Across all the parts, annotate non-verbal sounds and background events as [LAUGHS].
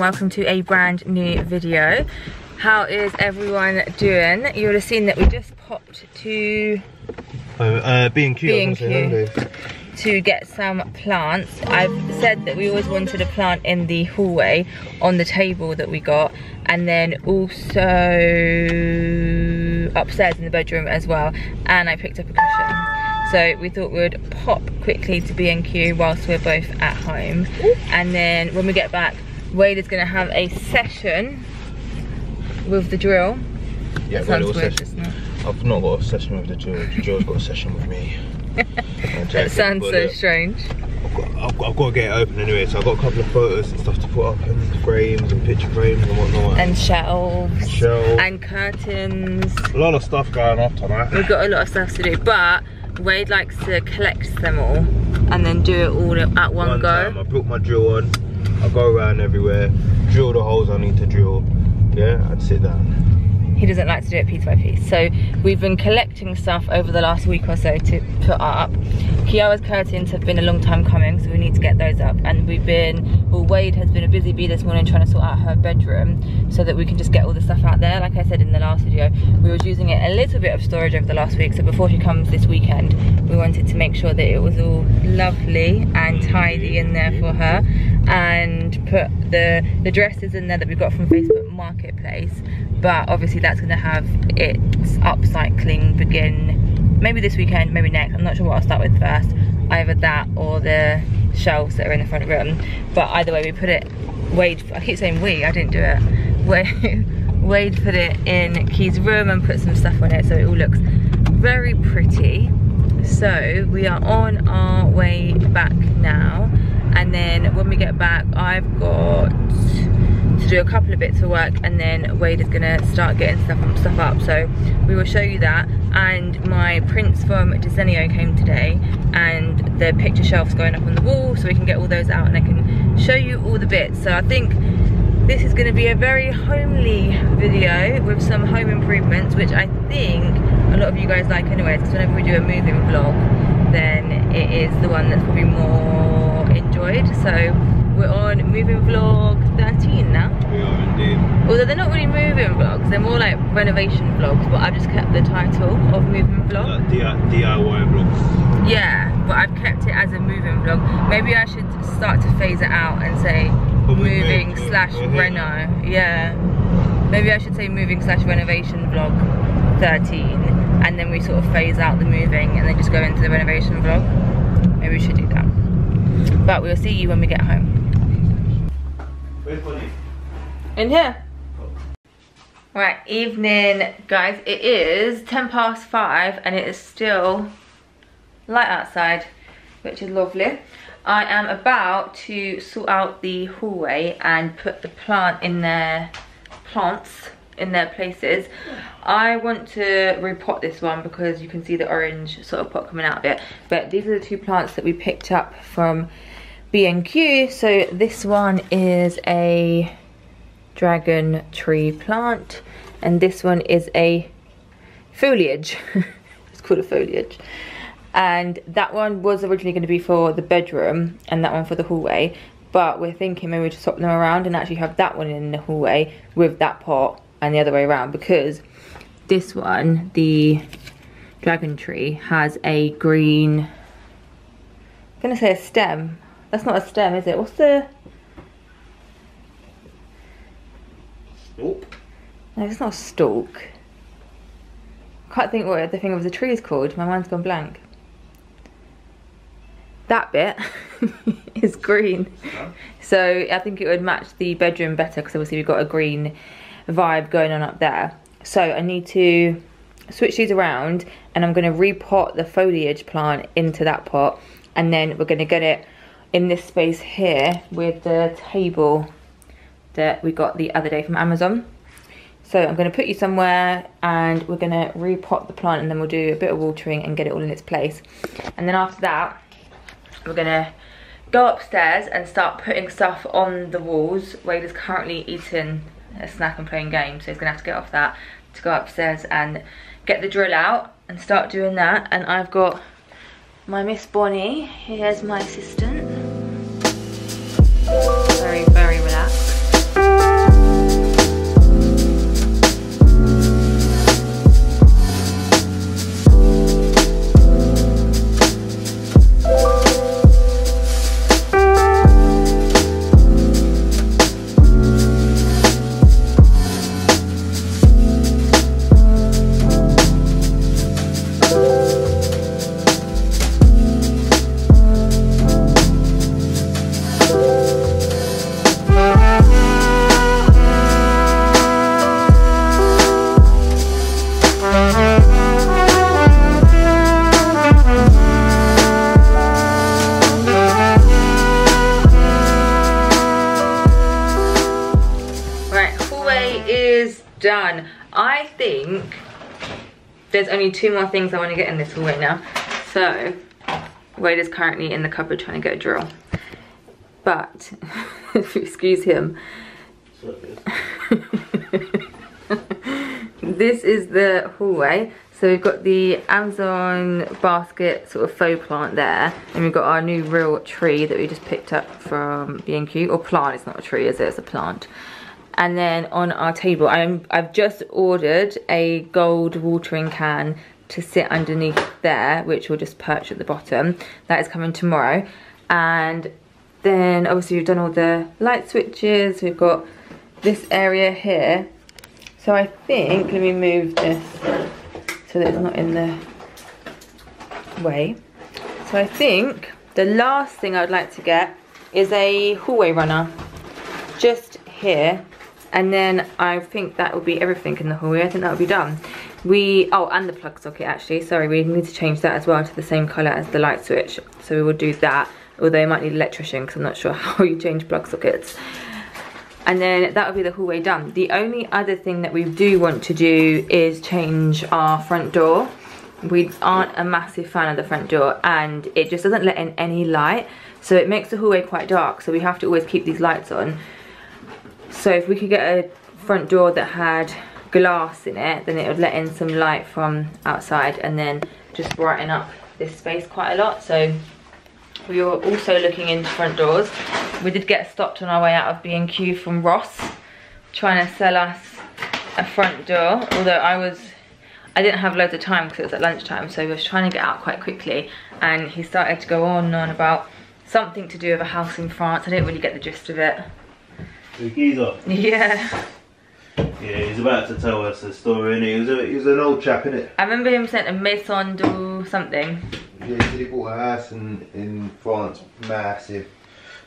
welcome to a brand new video. How is everyone doing? You would have seen that we just popped to uh, uh, B&Q, B&Q to get some plants. I've said that we always wanted a plant in the hallway on the table that we got and then also upstairs in the bedroom as well and I picked up a cushion. So we thought we'd pop quickly to B&Q whilst we're both at home. And then when we get back Wade is going to have a session with the drill. Yeah, sounds weird, session. I've not got a session with the drill. The drill's got a session with me. [LAUGHS] that sounds so strange. I've got, I've, I've got, to get it open anyway, so I've got a couple of photos and stuff to put up, and frames and picture frames and whatnot. And shelves. Shelves. And curtains. A lot of stuff going on tonight. We've got a lot of stuff to do, but Wade likes to collect them all and then do it all at one, one go. Time I put my drill on I go around everywhere, drill the holes I need to drill, yeah, and sit down he doesn't like to do it piece by piece. So we've been collecting stuff over the last week or so to put up. Kiara's curtains have been a long time coming, so we need to get those up. And we've been, well Wade has been a busy bee this morning trying to sort out her bedroom so that we can just get all the stuff out there. Like I said in the last video, we were using it a little bit of storage over the last week. So before she comes this weekend, we wanted to make sure that it was all lovely and tidy in there for her and put the, the dresses in there that we got from Facebook Marketplace. But obviously that's going to have its upcycling begin maybe this weekend maybe next. I'm not sure what i'll start with first either that or the shelves that are in the front room. But either way we put it wade i keep saying we i didn't do it. [LAUGHS] Wade, wade put it in key's room and put some stuff on it so it all looks very pretty. So we are on our way back now and then when we get back i've got to do a couple of bits of work and then Wade is gonna start getting stuff, stuff up. So we will show you that. And my prints from Desenio came today and the picture shelf's going up on the wall so we can get all those out and I can show you all the bits. So I think this is gonna be a very homely video with some home improvements, which I think a lot of you guys like anyway because whenever we do a moving vlog, then it is the one that's probably more enjoyed. So we're on moving vlog 13 now. We are indeed. Although they're not really moving vlogs, they're more like renovation vlogs, but I've just kept the title of moving vlog. DIY vlogs. Yeah, but I've kept it as a moving vlog. Maybe I should start to phase it out and say moving slash reno. Yeah. Maybe I should say moving slash renovation vlog 13 and then we sort of phase out the moving and then just go into the renovation vlog. Maybe we should do that. But we'll see you when we get home. Where's Buddy? In here. Right, evening guys. It is 10 past 5 and it is still light outside, which is lovely. I am about to sort out the hallway and put the plant in their plants in their places. I want to repot this one because you can see the orange sort of pot coming out of it. But these are the two plants that we picked up from B&Q. So this one is a dragon tree plant and this one is a foliage. [LAUGHS] it's called a foliage. And that one was originally going to be for the bedroom and that one for the hallway. But we're thinking maybe we just swap them around and actually have that one in the hallway with that pot and the other way around because this one, the dragon tree, has a green, I'm gonna say a stem that's not a stem, is it? What's the... Stalk? No, it's not a stalk. I can't think what the thing of the tree is called. My mind's gone blank. That bit [LAUGHS] is green. So I think it would match the bedroom better because obviously we've got a green vibe going on up there. So I need to switch these around and I'm going to repot the foliage plant into that pot and then we're going to get it in this space here with the table that we got the other day from Amazon. So I'm going to put you somewhere and we're going to repot the plant and then we'll do a bit of watering and get it all in its place. And then after that, we're going to go upstairs and start putting stuff on the walls. Wade is currently eating a snack and playing games, so he's to have to get off that to go upstairs and get the drill out and start doing that. And I've got my Miss Bonnie, here's my assistant. Only two more things I want to get in this hallway now. So, Wade is currently in the cupboard trying to get a drill. But, [LAUGHS] excuse him, [LAUGHS] this is the hallway. So we've got the Amazon basket sort of faux plant there. And we've got our new real tree that we just picked up from B&Q. Or plant, it's not a tree, is it? It's a plant. And then on our table, I'm, I've just ordered a gold watering can to sit underneath there, which will just perch at the bottom. That is coming tomorrow. And then obviously we've done all the light switches. We've got this area here. So I think, let me move this so that it's not in the way. So I think the last thing I would like to get is a hallway runner just here and then I think that will be everything in the hallway. I think that will be done. We, oh, and the plug socket actually. Sorry, we need to change that as well to the same colour as the light switch. So we will do that. Although I might need an electrician because I'm not sure [LAUGHS] how you change plug sockets. And then that will be the hallway done. The only other thing that we do want to do is change our front door. We aren't a massive fan of the front door and it just doesn't let in any light. So it makes the hallway quite dark. So we have to always keep these lights on. So if we could get a front door that had glass in it, then it would let in some light from outside and then just brighten up this space quite a lot. So we were also looking into front doors. We did get stopped on our way out of B&Q from Ross, trying to sell us a front door. Although I was, I didn't have loads of time because it was at lunchtime, so I was trying to get out quite quickly. And he started to go on and on about something to do with a house in France. I didn't really get the gist of it. The geezer. Yeah. Yeah, he's about to tell us a story, and he was a, he was an old chap, innit? I remember him saying a maison do something. Yeah, he bought a house in in France, massive,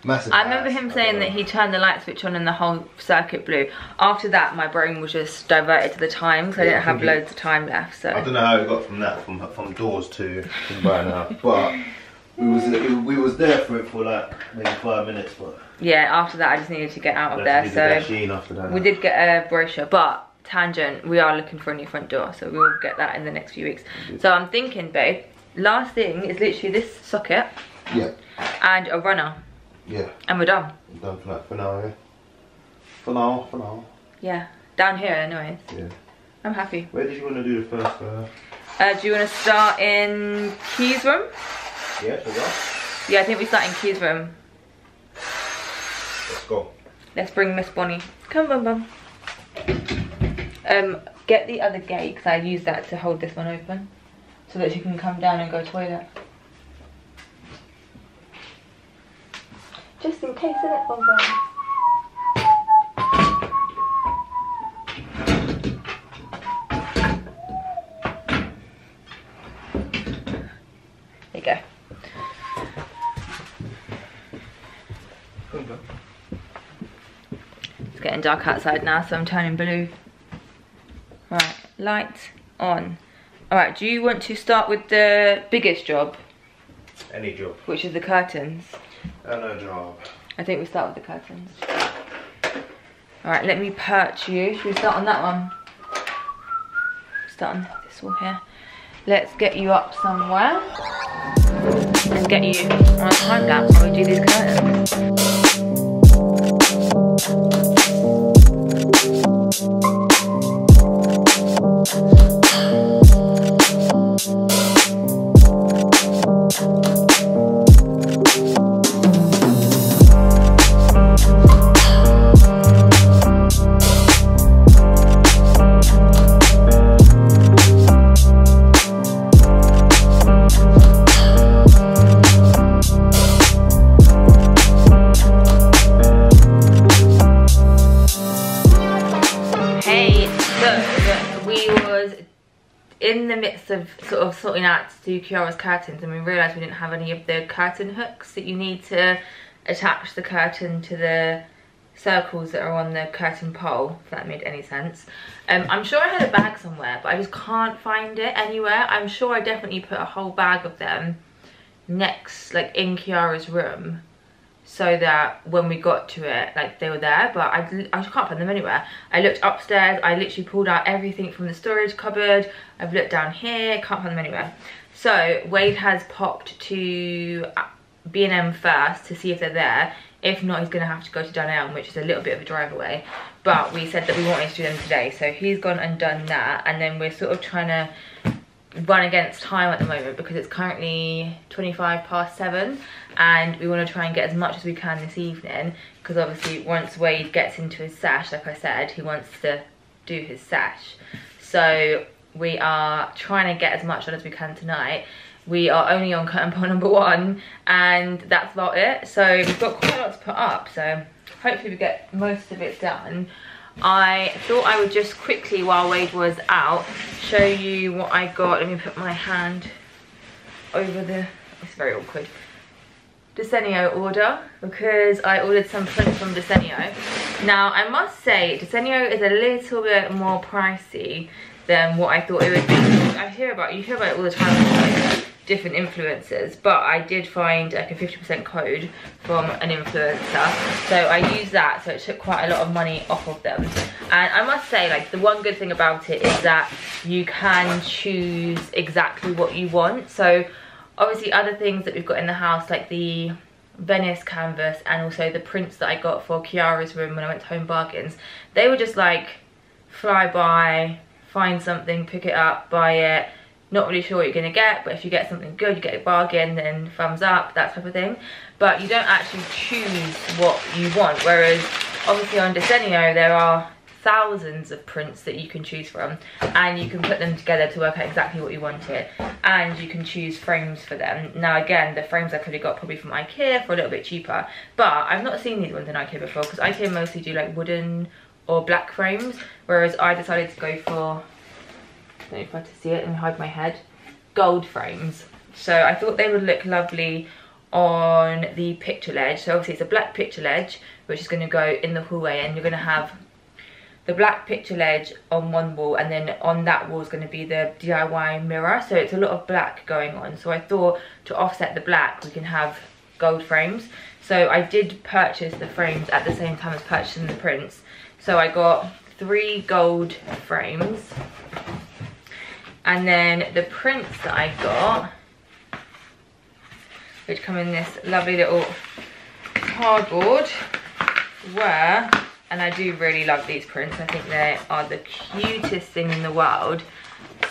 massive. I remember him saying that he turned the light switch on and the whole circuit blew. After that, my brain was just diverted to the time because I didn't have loads of time left. So I don't know how it got from that, from from doors to to right now, but we was we was there for it for like maybe five minutes, but yeah, after that, I just needed to get out of there. So that we did get a brochure, but tangent, we are looking for a new front door, so we will get that in the next few weeks. So I'm thinking, babe, last thing is literally this socket Yeah, and a runner, yeah, and we're done. I'm done for that for now. Yeah. For now, for now. Yeah, down here, anyways. Yeah. I'm happy. Where did you want to do the first? Uh, Uh, do you want to start in Key's room? yeah, go. Yeah, I think we start in Key's room. Let's bring Miss Bonnie. Come, Bum Bum. Um, get the other gate because I use that to hold this one open, so that she can come down and go toilet. Just in case, innit, Bum Bum? Dark outside now, so I'm turning blue. Right, light on. Alright, do you want to start with the biggest job, Any job. which is the curtains? Uh, Any job. I think we start with the curtains. All right, let me perch you. Should we start on that one? Start on this wall here. Let's get you up somewhere. Let's get you on a time lapse while we do these curtains. Of sort of sorting out to do Kiara's curtains and we realised we didn't have any of the curtain hooks that you need to attach the curtain to the circles that are on the curtain pole, if that made any sense. Um, I'm sure I had a bag somewhere, but I just can't find it anywhere. I'm sure I definitely put a whole bag of them next, like in Kiara's room so that when we got to it like they were there but I, I can't find them anywhere. I looked upstairs I literally pulled out everything from the storage cupboard. I've looked down here can't find them anywhere. So Wade has popped to uh, B&M first to see if they're there. If not he's gonna have to go to Dunelm which is a little bit of a drive away. But we said that we wanted to do them today so he's gone and done that and then we're sort of trying to run against time at the moment because it's currently 25 past 7 and we want to try and get as much as we can this evening because obviously once Wade gets into his sash like I said he wants to do his sash so we are trying to get as much done as we can tonight. We are only on curtain pole [LAUGHS] number one and that's about it. So we've got quite a lot to put up so hopefully we get most of it done I thought I would just quickly, while Wade was out, show you what I got. Let me put my hand over the, it's very awkward, Desenio order because I ordered some prints from Desenio. Now, I must say, Desenio is a little bit more pricey than what I thought it would be. I hear about, you hear about it all the time like, different influencers, but I did find like a 50% code from an influencer. So I used that, so it took quite a lot of money off of them. And I must say, like, the one good thing about it is that you can choose exactly what you want. So obviously other things that we've got in the house, like the Venice canvas and also the prints that I got for Kiara's room when I went to Home Bargains, they were just like fly by, find something, pick it up, buy it, not really sure what you're going to get but if you get something good you get a bargain then thumbs up that type of thing. But you don't actually choose what you want whereas obviously on Desenio there are thousands of prints that you can choose from and you can put them together to work out exactly what you wanted and you can choose frames for them. Now again the frames I could have got probably from Ikea for a little bit cheaper but I've not seen these ones in Ikea before because Ikea mostly do like wooden or black frames whereas I decided to go for don't know if I to see it and hide my head gold frames. So I thought they would look lovely on the picture ledge. So obviously it's a black picture ledge which is going to go in the hallway and you're going to have the black picture ledge on one wall and then on that wall is going to be the DIY mirror. So it's a lot of black going on. So I thought to offset the black we can have gold frames. So I did purchase the frames at the same time as purchasing the prints so I got three gold frames. And then the prints that I got which come in this lovely little cardboard were and I do really love these prints. I think they are the cutest thing in the world.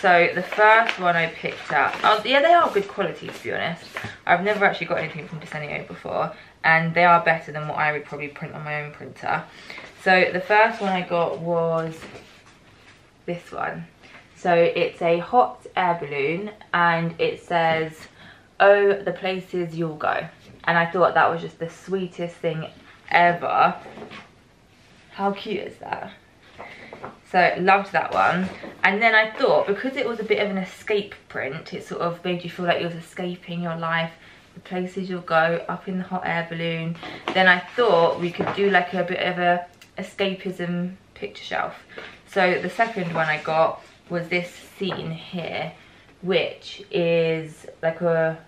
So the first one I picked up oh yeah they are good quality to be honest. I've never actually got anything from Desenio before and they are better than what I would probably print on my own printer so the first one I got was this one. So it's a hot air balloon and it says oh the places you'll go. And I thought that was just the sweetest thing ever. How cute is that? So loved that one. And then I thought because it was a bit of an escape print it sort of made you feel like you was escaping your life the places you'll go up in the hot air balloon then I thought we could do like a bit of a escapism picture shelf so the second one I got was this scene here which is like a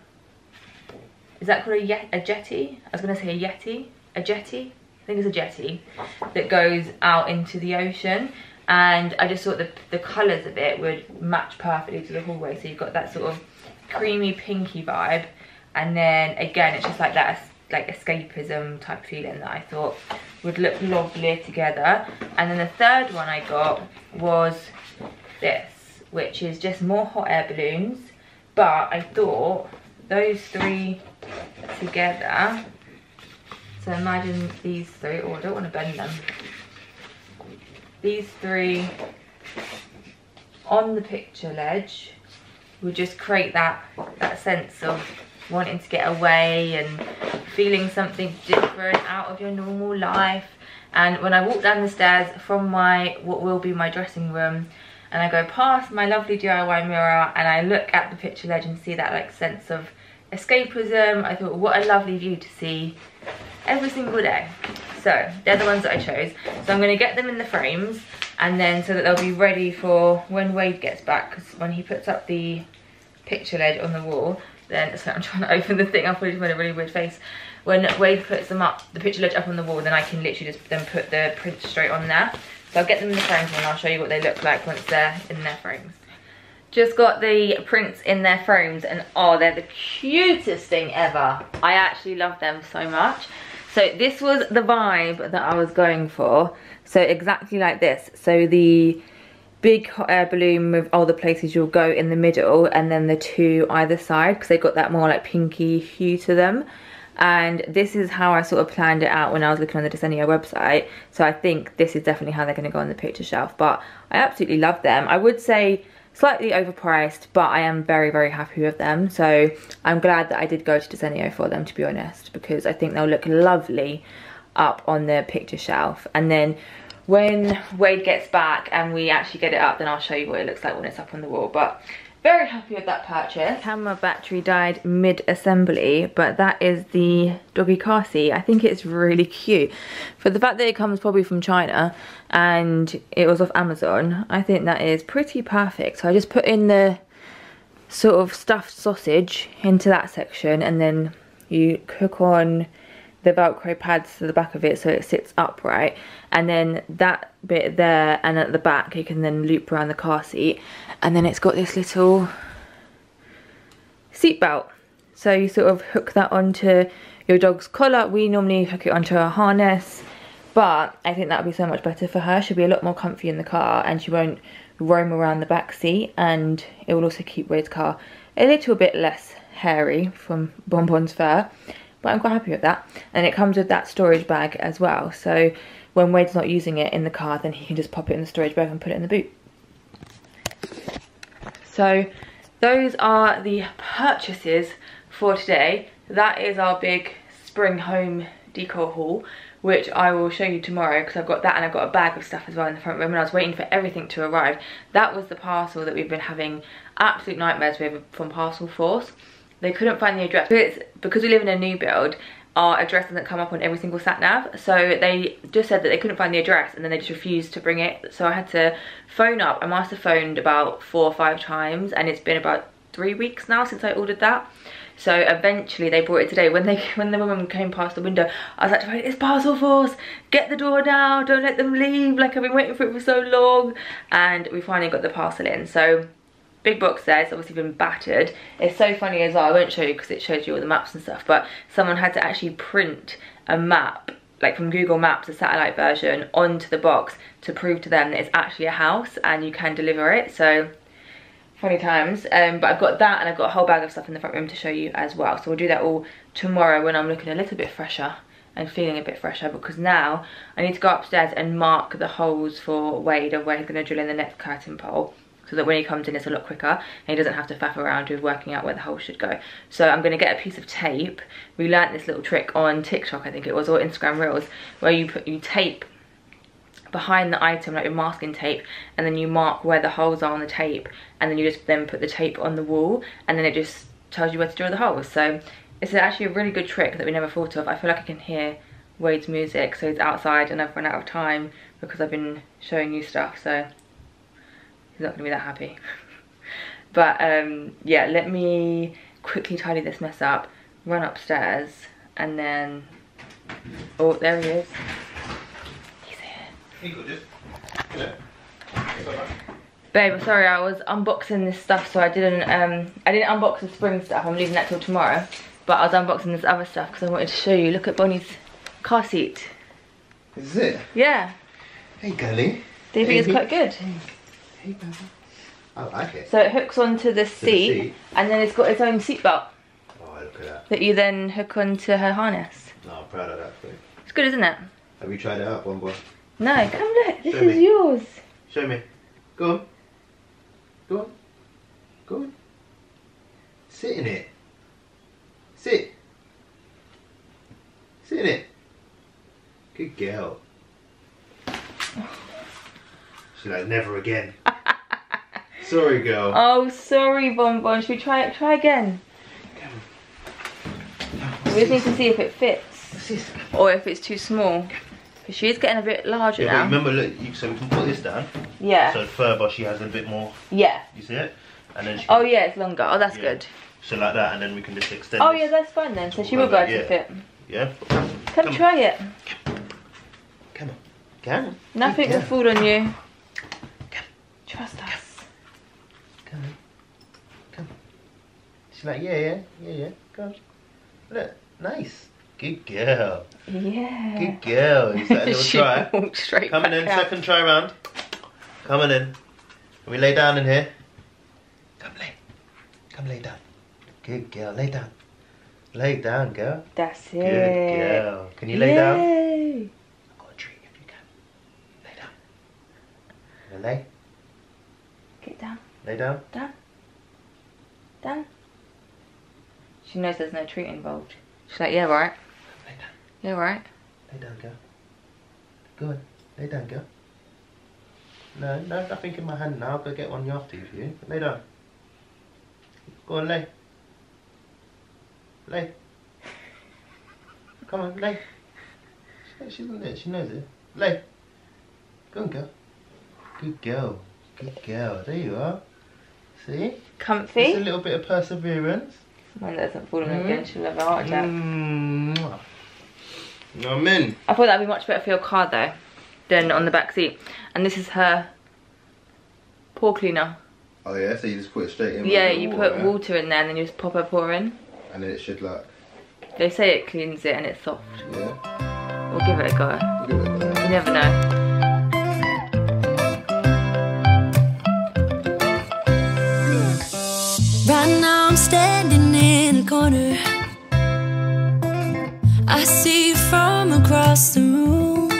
is that called a, a jetty? I was gonna say a yeti, a jetty. I think it's a jetty, that goes out into the ocean. And I just thought the, the colours of it would match perfectly to the hallway. So you've got that sort of creamy pinky vibe. And then again, it's just like that like escapism type feeling that I thought would look lovely together. And then the third one I got was this, which is just more hot air balloons. But I thought those three together, so imagine these three, oh I don't want to bend them. These three on the picture ledge would just create that, that sense of wanting to get away and feeling something different out of your normal life. And when I walk down the stairs from my what will be my dressing room and I go past my lovely DIY mirror and I look at the picture ledge and see that like sense of escapism I thought what a lovely view to see every single day. So they're the ones that I chose. So I'm going to get them in the frames and then so that they'll be ready for when Wade gets back because when he puts up the picture ledge on the wall then so [LAUGHS] I'm trying to open the thing, I've probably made a really weird face. When Wade puts them up, the picture ledge up on the wall, then I can literally just then put the prints straight on there. So I'll get them in the frames and I'll show you what they look like once they're in their frames. Just got the prints in their frames and oh, they're the cutest thing ever. I actually love them so much. So this was the vibe that I was going for. So exactly like this. So the big hot air balloon with all the places you'll go in the middle and then the two either side because they got that more like pinky hue to them. And this is how I sort of planned it out when I was looking on the Desenio website. So I think this is definitely how they're going to go on the picture shelf but I absolutely love them. I would say slightly overpriced but I am very very happy with them. So I'm glad that I did go to Desenio for them to be honest because I think they'll look lovely up on the picture shelf. And then when Wade gets back and we actually get it up then I'll show you what it looks like when it's up on the wall but very happy with that purchase. Camera battery died mid-assembly, but that is the doggy car seat. I think it's really cute. For the fact that it comes probably from China and it was off Amazon, I think that is pretty perfect. So I just put in the sort of stuffed sausage into that section and then you cook on the velcro pads to the back of it so it sits upright and then that bit there and at the back you can then loop around the car seat and then it's got this little seat belt. So you sort of hook that onto your dog's collar. We normally hook it onto a harness but I think that would be so much better for her. She'll be a lot more comfy in the car and she won't roam around the back seat and it will also keep Wade's car a little bit less hairy from Bonbon's fur but I'm quite happy with that. And it comes with that storage bag as well. So when Wade's not using it in the car, then he can just pop it in the storage bag and put it in the boot. So those are the purchases for today. That is our big spring home decor haul which I will show you tomorrow because I've got that and I've got a bag of stuff as well in the front room and I was waiting for everything to arrive. That was the parcel that we've been having absolute nightmares with from Parcel Force they couldn't find the address. It's because we live in a new build, our address doesn't come up on every single sat nav. So they just said that they couldn't find the address and then they just refused to bring it. So I had to phone up. I must have phoned about four or five times and it's been about three weeks now since I ordered that. So eventually they brought it today. When they [LAUGHS] when the woman came past the window, I was like, right, it's parcel force, get the door now, don't let them leave. Like I've been waiting for it for so long. And we finally got the parcel in. So big box there, it's obviously been battered. It's so funny as well, I won't show you because it shows you all the maps and stuff, but someone had to actually print a map like from Google Maps, a satellite version, onto the box to prove to them that it's actually a house and you can deliver it. So funny times. Um, but I've got that and I've got a whole bag of stuff in the front room to show you as well. So we'll do that all tomorrow when I'm looking a little bit fresher and feeling a bit fresher because now I need to go upstairs and mark the holes for Wade of where he's going to drill in the next curtain pole so that when he comes in it's a lot quicker and he doesn't have to faff around with working out where the hole should go. So I'm going to get a piece of tape. We learnt this little trick on TikTok I think it was or Instagram Reels where you put you tape behind the item like your masking tape and then you mark where the holes are on the tape and then you just then put the tape on the wall and then it just tells you where to draw the holes. So it's actually a really good trick that we never thought of. I feel like I can hear Wade's music so he's outside and I've run out of time because I've been showing you stuff so he's not gonna be that happy. [LAUGHS] but um, yeah, let me quickly tidy this mess up, run upstairs, and then Oh, there he is. He's here. He got this. Yeah. He got that. Babe, sorry, I was unboxing this stuff, so I didn't um I didn't unbox the spring stuff. I'm leaving that till tomorrow. But I was unboxing this other stuff because I wanted to show you. Look at Bonnie's car seat. Is it. Yeah. Hey, girlie. Do you think it's quite good? Hey. I like it. So it hooks onto the the seat, seat. and then it's got its own seatbelt Oh, look at that. that you then hook onto her harness. No, I'm proud of that for you. It's good, isn't it? Have you tried it out, one boy? No, come look. This Show is me. yours. Show me. Go on. Go on. Go on. Sit in it. Sit. Sit in it. Good girl. She's like, never again. [LAUGHS] Sorry, girl. Oh, sorry, Bonbon. Should we try it? Try again. We just need to see if it fits or if it's too small. Because she is getting a bit larger Yeah, now. remember, look, you, so we can put this down. Yeah. So further, she has a bit more. Yeah. You see it? And then she. Oh yeah, it's longer. Oh, that's Yeah. good. So like that, and then we can just extend. Oh this. yeah, that's fine then. So she will go like, to fit. Yeah. Come, Come on. try it. Come on. Come on. Nothing will fall on you. Come. Trust us. Come on. Come. She's like, yeah, yeah, yeah, yeah. Go. Look, nice. Good girl. Yeah. Good girl. Is that a [LAUGHS] little she try? walked straight Coming in, out. second try round. Coming in. Can we lay down in here? Come lay. Come lay down. Good girl. Lay down. Lay down, girl. That's it. Good girl. Can you lay down? Yay. I've got a treat if you can. Lay down. Lay? Get down. Lay down. Down. She knows there's no treat involved. She's like, yeah, right. Lay down. Yeah, right. Lay down, girl. Go on. Lay down, girl. No, no, nothing in my hand now. I'll go get one after you for you. Lay down. Go on, lay. Lay. Come on, lay. She, she doesn't it. She knows it. Lay. Go on, girl. Good girl. Good girl. There you are. See? Comfy. Just a little bit of perseverance. One that doesn't fall on Mm. again. She'll have a heart attack. Mm. Amen. I thought that'd be much better for your car though, than on the back seat. And this is her paw cleaner. Oh yeah, so you just put it straight in. Yeah, you put water in there and then you just pop her paw in. and then it should like They say it cleans it and it's soft. yeah. We'll give it a go. We'll give it a go. You never know. I see you from across the room.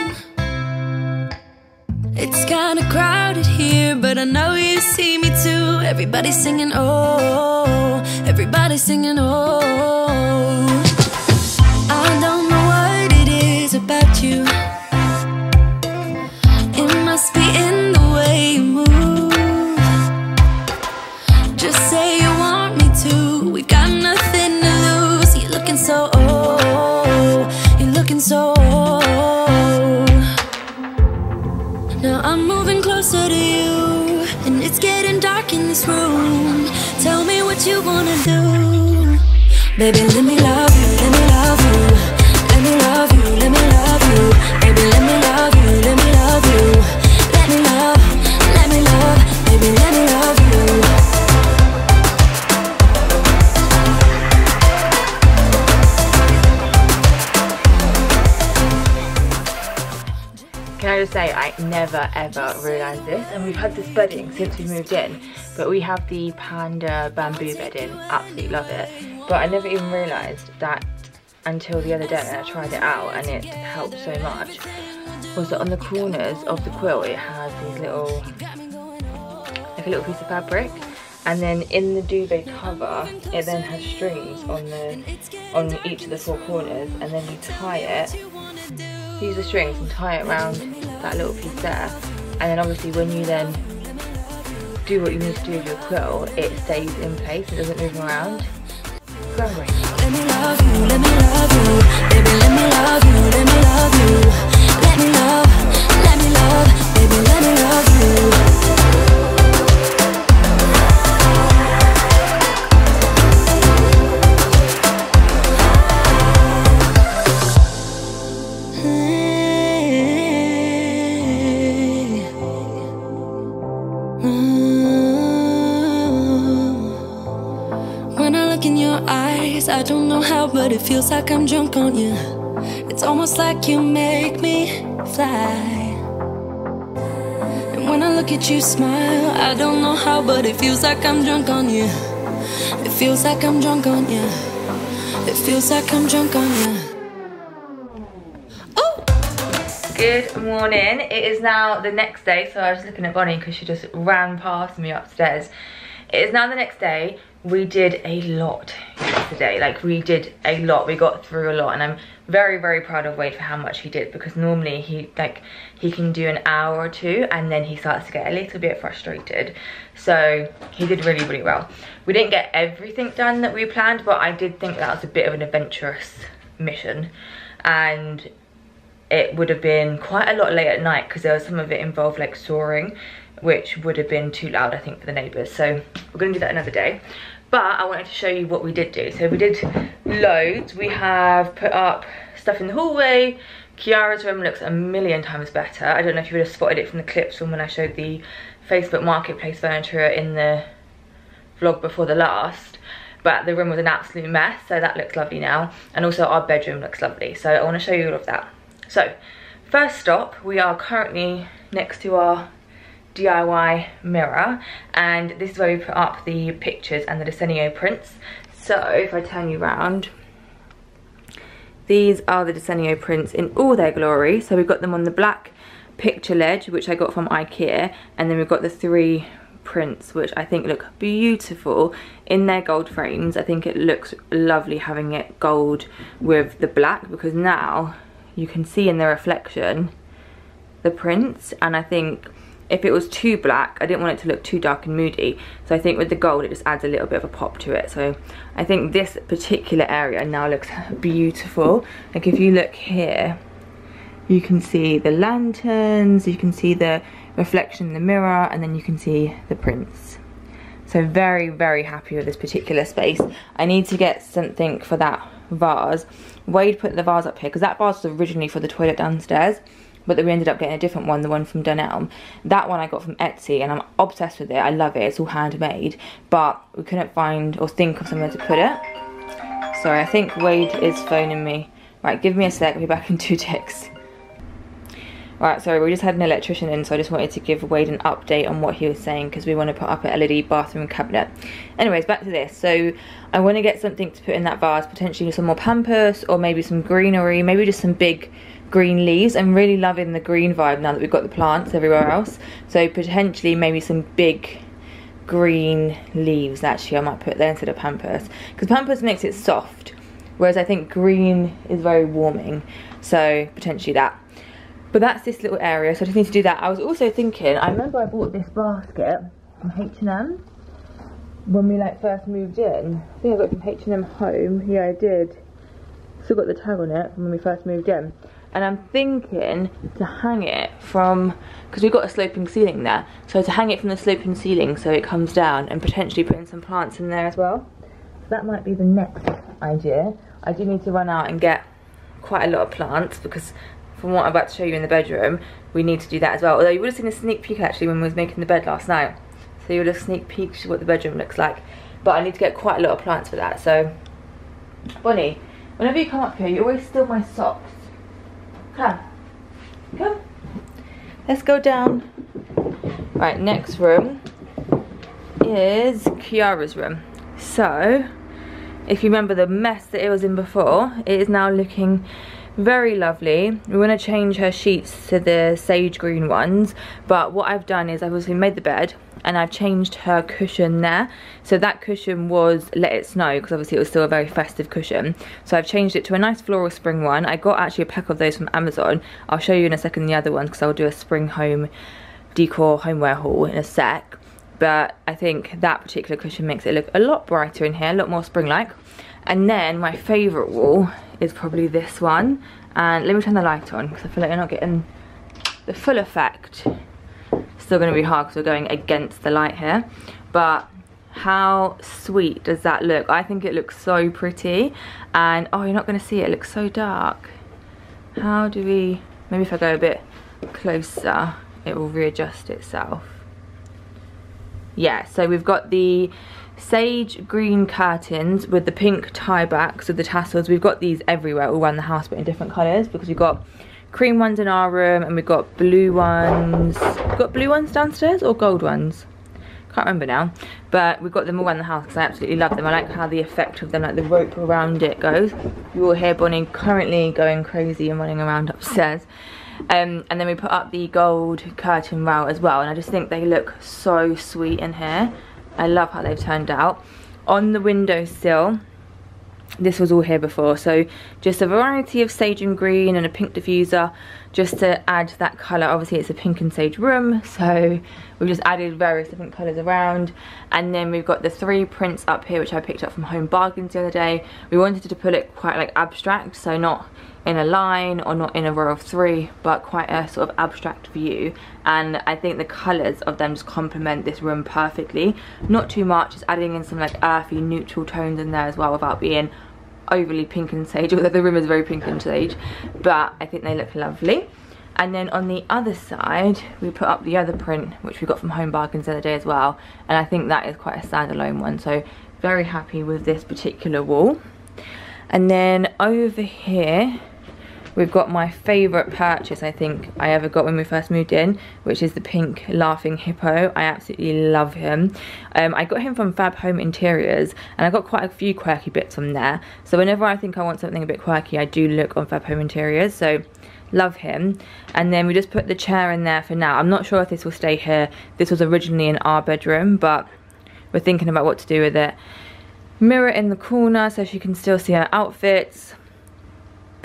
It's kinda crowded here, but I know you see me too. Everybody's singing, oh, everybody's singing, oh. I don't know what it is about you. Baby, let me love I never ever realised this, and we've had this bedding since we moved in, but we have the Panda bamboo bedding, absolutely love it. But I never even realised that until the other day I tried it out, and it helped so much, was that on the corners of the quilt it has these little, like a little piece of fabric, and then in the duvet cover it then has strings on the on each of the four corners, and then you tie it use the strings and tie it around that little piece there. And then obviously when you then do what you need to do with your quilt it stays in place it doesn't move around. Feels like I'm drunk on you. It's almost like you make me fly. And when I look at you smile, I don't know how, but it feels like I'm drunk on you. It feels like I'm drunk on you. It feels like I'm drunk on you. Good morning. It is now the next day. So I was looking at Bonnie because she just ran past me upstairs. It is now the next day. We did a lot yesterday. Like we did a lot. We got through a lot and I'm very, very proud of Wade for how much he did because normally he like he can do an hour or two and then he starts to get a little bit frustrated. So he did really, really well. We didn't get everything done that we planned, but I did think that was a bit of an adventurous mission. And it would have been quite a lot late at night because there was some of it involved like soaring which would have been too loud I think for the neighbours so we're going to do that another day but I wanted to show you what we did do. So we did loads. We have put up stuff in the hallway. Kiara's room looks a million times better. I don't know if you would have spotted it from the clips from when I showed the Facebook marketplace furniture in the vlog before the last. But the room was an absolute mess so that looks lovely now. And also our bedroom looks lovely. So I want to show you all of that. So, first stop, we are currently next to our DIY mirror and this is where we put up the pictures and the Desenio prints. So, if I turn you around, these are the Desenio prints in all their glory. So we've got them on the black picture ledge, which I got from Ikea, and then we've got the three prints which I think look beautiful in their gold frames I think it looks lovely having it gold with the black because now you can see in the reflection the prints and I think if it was too black I didn't want it to look too dark and moody. So I think with the gold it just adds a little bit of a pop to it. So I think this particular area now looks [LAUGHS] beautiful. Like if you look here you can see the lanterns you can see the reflection in the mirror and then you can see the prints. So very very happy with this particular space. I need to get something for that vase. Wade put the vase up here because that vase was originally for the toilet downstairs but then we ended up getting a different one, the one from Dunelm. That one I got from Etsy and I'm obsessed with it. I love it. It's all handmade. But we couldn't find or think of somewhere to put it. Sorry, I think Wade is phoning me. Right, give me a sec. I'll be back in two ticks. Right, sorry, we just had an electrician in, so I just wanted to give Wade an update on what he was saying because we want to put up an LED bathroom cabinet. Anyways, back to this. So I want to get something to put in that vase, potentially some more pampas or maybe some greenery, maybe just some big green leaves. I'm really loving the green vibe now that we've got the plants everywhere else. So potentially maybe some big green leaves actually I might put there instead of pampas because pampas makes it soft whereas I think green is very warming so potentially that but that's this little area, so I just need to do that. I was also thinking, I remember I bought this basket from H&M when we like first moved in. I think I got it from H&M home. Yeah, I did. Still got the tag on it from when we first moved in. And I'm thinking to hang it from, because we've got a sloping ceiling there, so to hang it from the sloping ceiling so it comes down and potentially putting some plants in there as well. So that might be the next idea. I do need to run out and get quite a lot of plants because from what I'm about to show you in the bedroom, we need to do that as well. Although you would have seen a sneak peek actually when we was making the bed last night. So you would have sneak peeked what the bedroom looks like. But I need to get quite a lot of plants for that. So, Bonnie, whenever you come up here, you always steal my socks. Come. Let's go down. Right, next room is Kiara's room. So, if you remember the mess that it was in before, it is now looking very lovely we want to change her sheets to the sage green ones but what I've done is I've obviously made the bed and I've changed her cushion there. So that cushion was let it snow because obviously it was still a very festive cushion. So I've changed it to a nice floral spring one. I got actually a pack of those from Amazon. I'll show you in a second the other ones because I'll do a spring home decor homeware haul in a sec. But I think that particular cushion makes it look a lot brighter in here a lot more spring-like. And then my favourite wall is probably this one. And let me turn the light on because I feel like you're not getting the full effect. Still going to be hard because we're going against the light here. But how sweet does that look? I think it looks so pretty. And oh, you're not going to see it. It looks so dark. How do we... Maybe if I go a bit closer, it will readjust itself. Yeah, so we've got the sage green curtains with the pink tie backs with the tassels. We've got these everywhere all around the house but in different colours because we've got cream ones in our room and we've got blue ones. We've got blue ones downstairs or gold ones? Can't remember now. But we've got them all around the house because I absolutely love them. I like how the effect of them, like the rope around it goes. You will hear Bonnie currently going crazy and running around upstairs. Um, and then we put up the gold curtain rail as well and I just think they look so sweet in here I love how they've turned out on the windowsill this was all here before. So just a variety of sage and green and a pink diffuser just to add that colour. Obviously it's a pink and sage room so we've just added various different colours around. And then we've got the three prints up here which I picked up from Home Bargains the other day. We wanted to put it quite like abstract so not in a line or not in a row of three but quite a sort of abstract view. And I think the colours of them just complement this room perfectly. Not too much just adding in some like earthy neutral tones in there as well without being overly pink and sage [LAUGHS] although the room is very pink and sage but I think they look lovely. And then on the other side we put up the other print which we got from Home Bargains the other day as well and I think that is quite a standalone one so very happy with this particular wall. And then over here We've got my favourite purchase I think I ever got when we first moved in, which is the pink laughing hippo. I absolutely love him. Um, I got him from Fab Home Interiors and I got quite a few quirky bits from there. So whenever I think I want something a bit quirky, I do look on Fab Home Interiors. So love him and then we just put the chair in there for now i'm not sure if this will stay here this was originally in our bedroom but we're thinking about what to do with it mirror in the corner so she can still see her outfits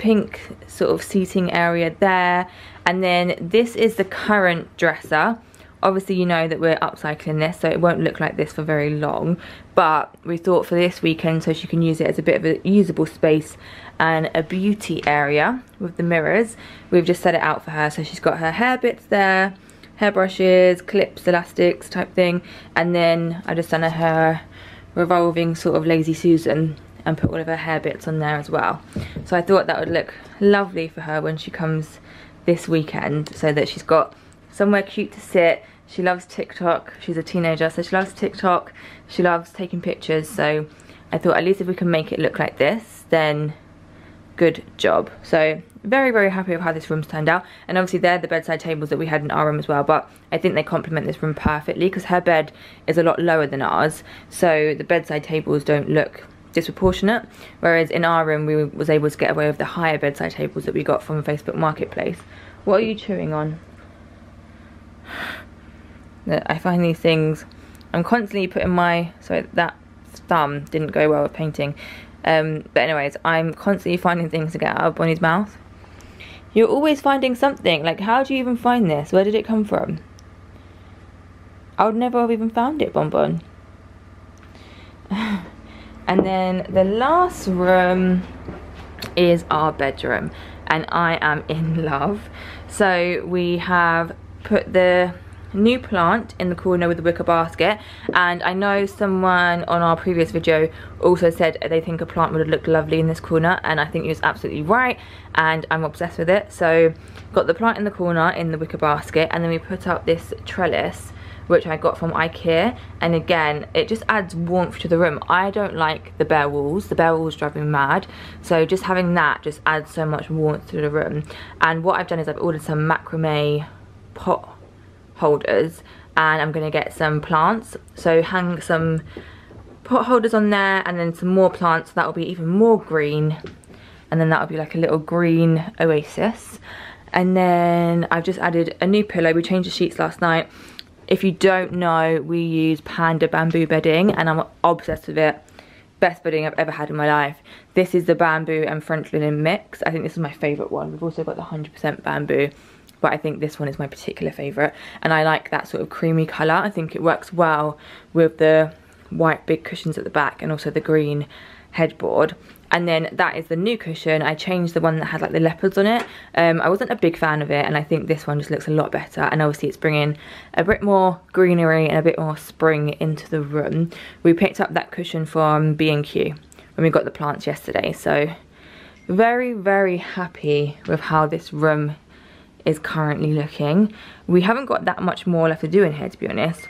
pink sort of seating area there. And then this is the current dresser. Obviously you know that we're upcycling this so it won't look like this for very long. But we thought for this weekend so she can use it as a bit of a usable space and a beauty area with the mirrors. We've just set it out for her. So she's got her hair bits there hairbrushes clips elastics type thing. And then I just done her revolving sort of lazy susan and put all of her hair bits on there as well. So I thought that would look lovely for her when she comes this weekend so that she's got somewhere cute to sit. She loves TikTok. She's a teenager, so she loves TikTok. She loves taking pictures. So I thought at least if we can make it look like this, then good job. So very, very happy with how this room's turned out. And obviously they're the bedside tables that we had in our room as well. But I think they complement this room perfectly because her bed is a lot lower than ours. So the bedside tables don't look disproportionate whereas in our room we was able to get away with the higher bedside tables that we got from Facebook Marketplace. What are you chewing on? I find these things I'm constantly putting my sorry that thumb didn't go well with painting. Um, but anyways I'm constantly finding things to get out of Bonnie's mouth. You're always finding something like how do you even find this? Where did it come from? I would never have even found it Bonbon [LAUGHS] and then the last room is our bedroom and I am in [LAUGHS] love. So we have put the new plant in the corner with the wicker basket and I know someone on our previous video also said they think a plant would look lovely in this corner and I think he was absolutely right and I'm obsessed with it. So got the plant in the corner in the wicker basket and then we put up this trellis which I got from Ikea. And again it just adds warmth to the room. I don't like the bare walls. The bare walls drive me mad. So just having that just adds so much warmth to the room. And what I've done is I've ordered some macrame pot holders and I'm gonna get some plants. So hang some pot holders on there and then some more plants. That will be even more green and then that'll be like a little green oasis. And then I've just added a new pillow. We changed the sheets last night if you don't know, we use Panda bamboo bedding and I'm obsessed with it. Best bedding I've ever had in my life. This is the bamboo and French linen mix. I think this is my favourite one. We've also got the 100% bamboo but I think this one is my particular favourite and I like that sort of creamy colour. I think it works well with the white big cushions at the back and also the green headboard and then that is the new cushion. I changed the one that had like the leopards on it. Um, i wasn't a big fan of it and i think this one just looks a lot better. And obviously it's bringing a bit more greenery and a bit more spring into the room. We picked up that cushion from b&q when we got the plants yesterday. So very very happy with how this room is currently looking. We haven't got that much more left to do in here to be honest.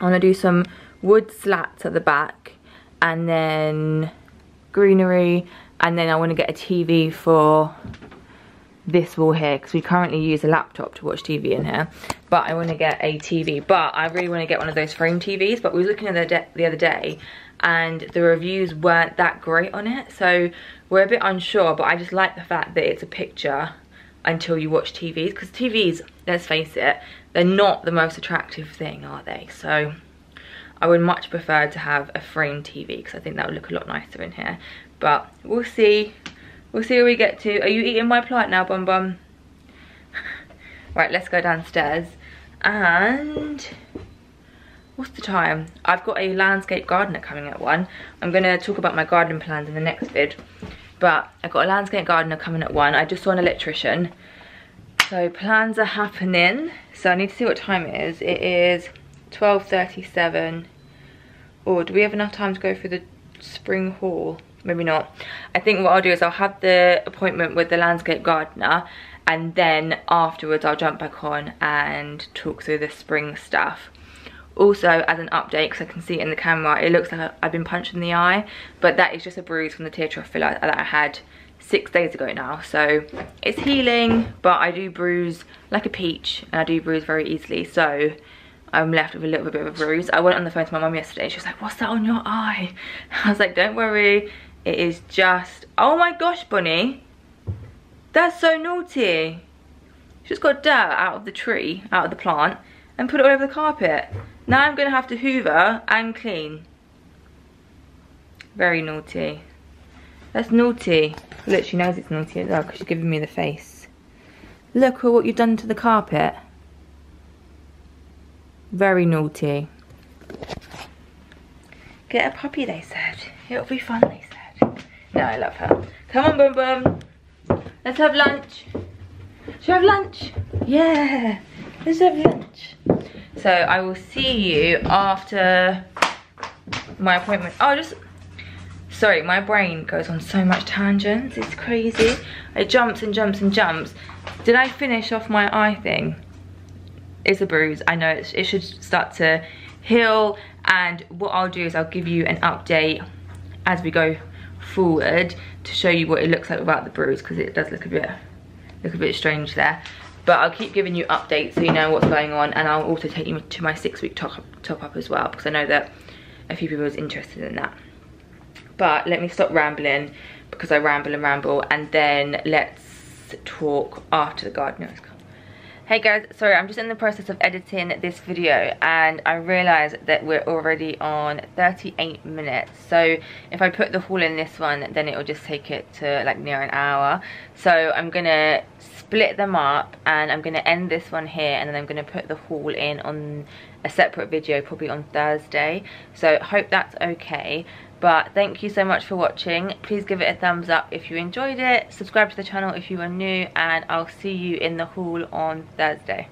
I want to do some wood slats at the back and then greenery and then I want to get a TV for this wall here because we currently use a laptop to watch TV in here but I want to get a TV but I really want to get one of those frame TVs but we were looking at the, the other day and the reviews weren't that great on it so we're a bit unsure but I just like the fact that it's a picture until you watch TVs because TVs let's face it they're not the most attractive thing are they? So I would much prefer to have a frame TV because I think that would look a lot nicer in here. But we'll see. We'll see where we get to. Are you eating my plant now bum bum? [LAUGHS] Right let's go downstairs. And what's the time? I've got a landscape gardener coming at one. I'm gonna talk about my garden plans in the next vid. But i've got a landscape gardener coming at one. I just saw an electrician. So plans are happening. So i need to see what time it is. It is 12:37. or do we have enough time to go through the spring haul maybe not. I think what i'll do is i'll have the appointment with the landscape gardener and then afterwards i'll jump back on and talk through the spring stuff. Also as an update because i can see it in the camera it looks like i've been punched in the eye but that is just a bruise from the tear trough filler that i had six days ago now. So it's healing but i do bruise like a peach and i do bruise very easily. So I'm left with a little bit of a bruise. I went on the phone to my mum yesterday. She was like, what's that on your eye? [LAUGHS] I was like, don't worry. It is just, oh my gosh, Bunny. That's so naughty. She just got dirt out of the tree, out of the plant, and put it all over the carpet. Now I'm gonna have to hoover and clean. Very naughty. That's naughty. Look, she knows it's naughty as well because she's giving me the face. Look at what you've done to the carpet. Very naughty. Get a puppy, they said. It'll be fun, they said. No, I love her. Come on, Bum Bum. Let's have lunch. Should we have lunch? Yeah. Let's have lunch. So I will see you after my appointment. Oh, just... Sorry, my brain goes on so much tangents. It's crazy. It jumps and jumps and jumps. Did I finish off my eye thing? It's a bruise. I know it, should start to heal. And what I'll do is I'll give you an update as we go forward to show you what it looks like without the bruise because it does look a bit look a bit strange there but I'll keep giving you updates so you know what's going on and I'll also take you to my six week top top up as well because I know that a few people is interested in that but let me stop rambling because I ramble and ramble and then let's talk after the gardener has come Hey guys, sorry, I'm just in the process of editing this video and I realised that we're already on 38 minutes. So if I put the haul in this one, then it'll just take it to like near an hour. So I'm gonna split them up and I'm gonna end this one here and then I'm gonna put the haul in on a separate video probably on Thursday. So hope that's okay but thank you so much for watching. Please give it a thumbs up if you enjoyed it. Subscribe to the channel if you are new and i'll see you in the haul on thursday